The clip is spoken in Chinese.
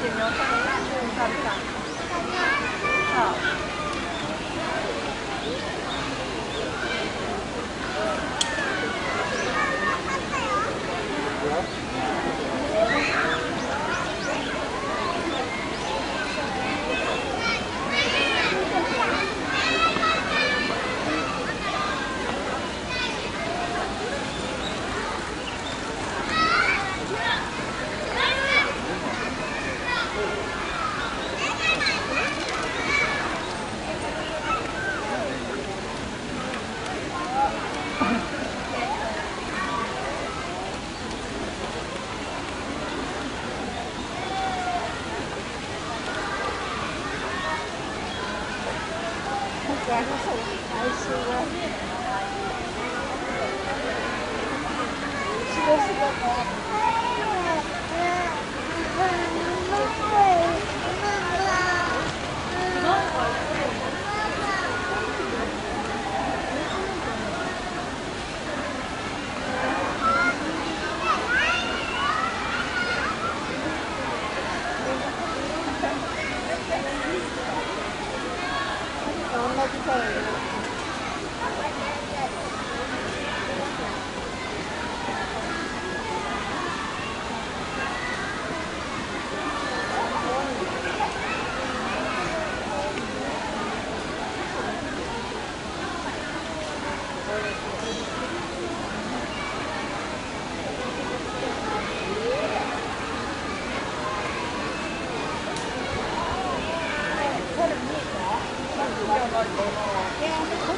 快点描上来，看一下。Đèn nó 说 cold. やった!